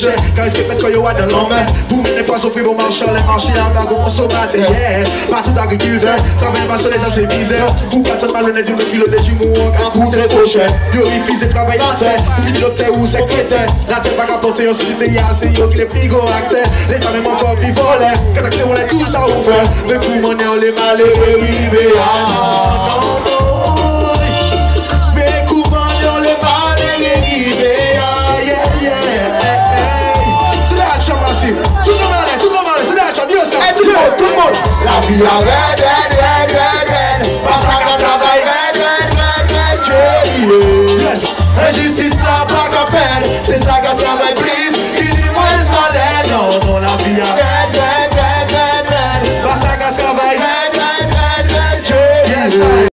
chè Kan eske pet kwa yo wad nan lanmen Pou mene kwa sofri bon marchan Le marchi a bago kon somate yeah Patout agriculteur Travay baso les ase vize Ou patot malone di re kilo de jimou An kan kou tre poche Yo rifize travay nate Pou mini dokte ou sekrete La te baka ponte yo si te ya Se yo ki le frigo akte Le tame man kon vi vole Katak se wole tout sa ou fe Me pou mene ou le male We are red, red, red, red, Yes.